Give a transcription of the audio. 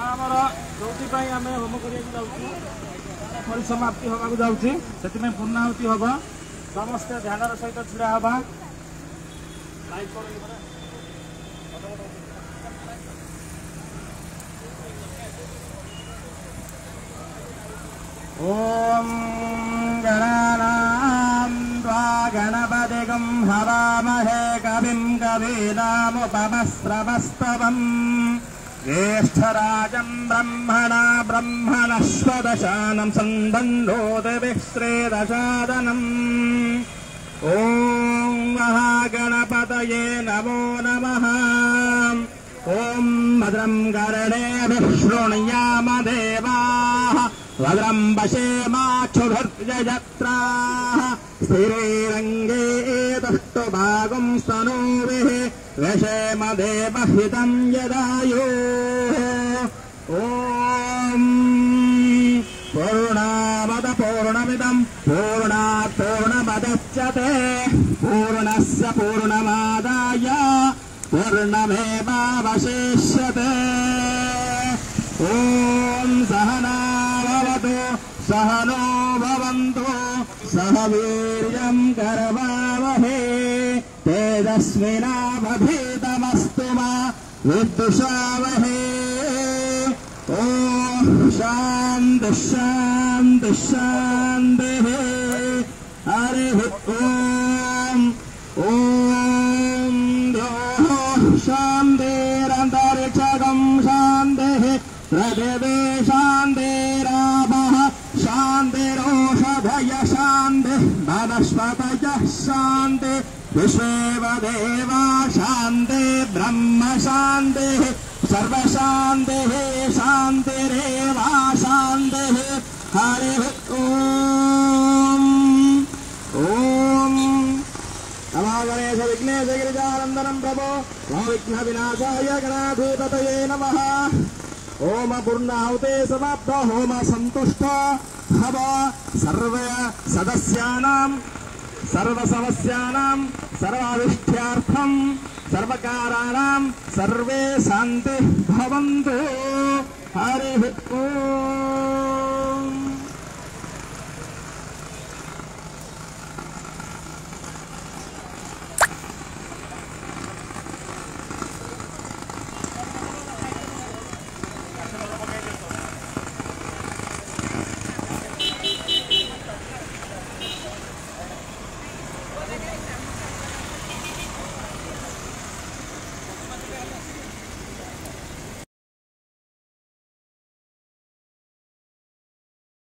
ଆମର ଯେଉଁଥିପାଇଁ ଆମେ ହୋମ କରିବାକୁ ଯାଉଛୁ ପରିସମାପ୍ତି ହେବାକୁ ଯାଉଛି ସେଥିପାଇଁ ପୂର୍ଣ୍ଣାହୁତି ହେବ ସମସ୍ତେ ଧ୍ୟାନର ସହିତ ଛିଡ଼ା ହେବା ॐ गणानां त्वा गणपतिगं हवामहे कविं कवीनामुपमस्रवस्तवम् ज्येष्ठराजम् ब्रह्मणा ब्रह्मणश्वदशानं सन्दन्नोदविश्रेदशादनम् ॐ महागणपतये नमो नमः। ॐ भद्रं करणे विष्णुण्यामदेवाः भद्रं वशेमाक्षुभर्जयत्राः स्थिरैरङ्गे तुष्टुभागं स्तनूभिः वशेमदेवहितं यदायो। ॐ पूर्णामद पूर्णमिदं पूर्णात् पूर्णमदच्यते। पूर्णस्य पूर्णमादाय पूर्णमेवावशिष्यते। ॐ सहनावतु सहनो भवन्तु। सह वीर्यं करवावहे। तेजस्विनावधीतमस्तु मा विद्विषावहे। ॐ शान्ति शान्ति शान्तिः। हरिः ॐ द्योः शान्तिरन्तरिक्षगं शान्तिः। पृथिवी शान्तिरोषधय शान्तिः वनस्पतयः शान्ति विश्वेव देवा शान्ति ब्रह्म शान्तिः सर्वशान्तिः शान्तिरेवा शान्तिः हरिः ॐ ॐ नमो गणेश विघ्नेश गिरिजानन्दनं प्रभो विघ्नविनाशाय गणाधूततये नमः। ओम पूर्णाहुते समाप्त होम सन्तुष्ट सर्व सदस्यानां सर्वसमस्यानां सर्वाविष्ट्यार्थं सर्वकाराणां सर्वे शान्तिः भवन्तु। हरिः ॐ